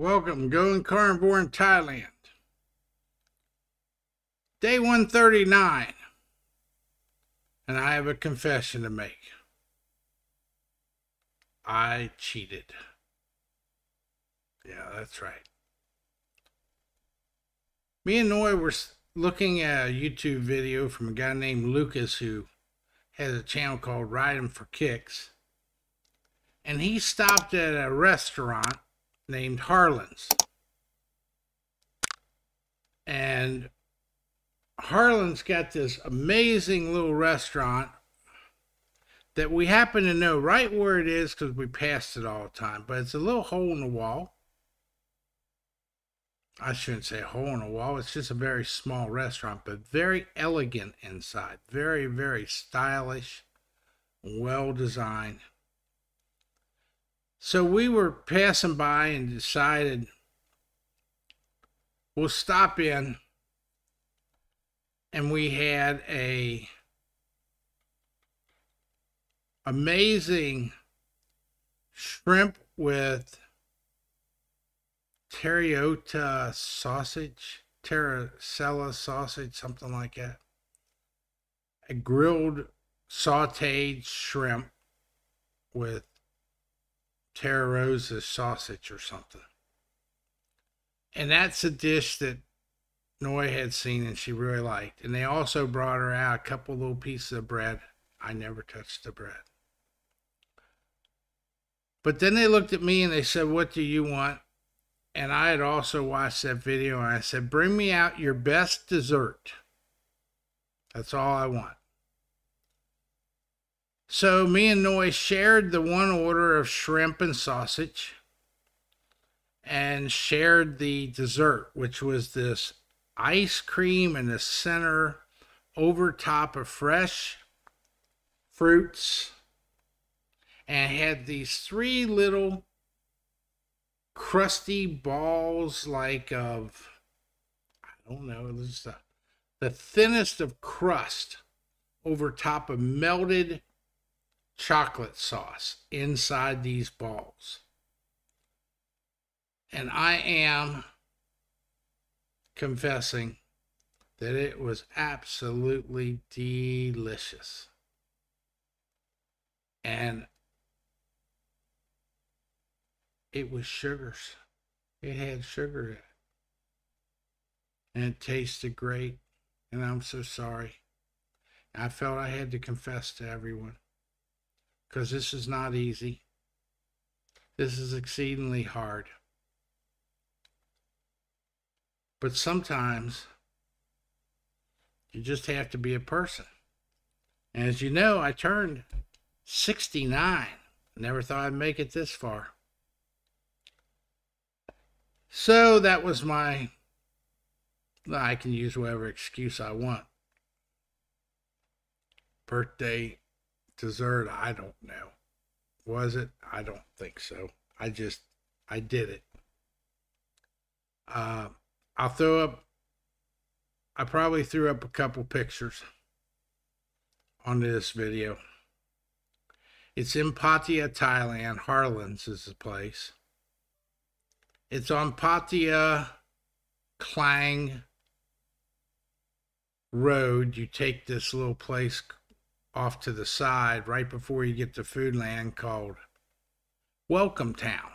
Welcome, going carnivore in Thailand. Day 139. And I have a confession to make. I cheated. Yeah, that's right. Me and Noi were looking at a YouTube video from a guy named Lucas who has a channel called Riding for Kicks. And he stopped at a restaurant named Harlan's. And Harlan's got this amazing little restaurant that we happen to know right where it is because we passed it all the time. But it's a little hole in the wall. I shouldn't say hole in the wall. It's just a very small restaurant, but very elegant inside. Very, very stylish, well designed. So we were passing by and decided we'll stop in. And we had a amazing shrimp with teriyota sausage, terracella sausage, something like that. A grilled sauteed shrimp with Terra Rosa sausage or something. And that's a dish that Noi had seen and she really liked. And they also brought her out a couple little pieces of bread. I never touched the bread. But then they looked at me and they said, What do you want? And I had also watched that video and I said, Bring me out your best dessert. That's all I want. So me and Noi shared the one order of shrimp and sausage and shared the dessert, which was this ice cream in the center over top of fresh fruits and had these three little crusty balls like of I don't know, this the, the thinnest of crust over top of melted chocolate sauce inside these balls. And I am confessing that it was absolutely delicious. And it was sugars. It had sugar in it. And it tasted great. And I'm so sorry. I felt I had to confess to everyone because this is not easy. This is exceedingly hard. But sometimes you just have to be a person. And as you know, I turned 69. Never thought I'd make it this far. So that was my. I can use whatever excuse I want. Birthday dessert? I don't know. Was it? I don't think so. I just, I did it. Uh, I'll throw up, I probably threw up a couple pictures on this video. It's in Pattaya, Thailand. Harlan's is the place. It's on Pattaya Klang Road. You take this little place off to the side right before you get to Foodland called Welcome Town.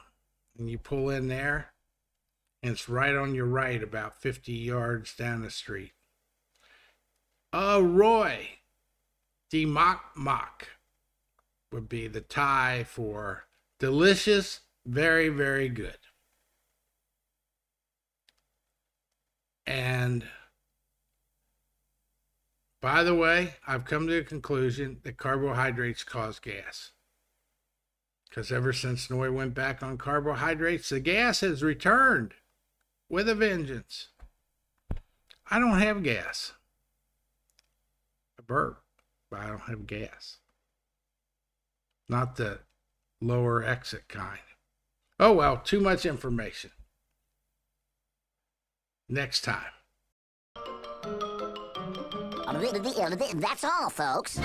And you pull in there, and it's right on your right, about 50 yards down the street. Uh, Roy, the Mok Mok would be the Thai for delicious, very, very good. And by the way, I've come to the conclusion that carbohydrates cause gas. Because ever since Noi went back on carbohydrates, the gas has returned with a vengeance. I don't have gas. I burp, but I don't have gas. Not the lower exit kind. Oh well, too much information. Next time. Uh, that's all, folks.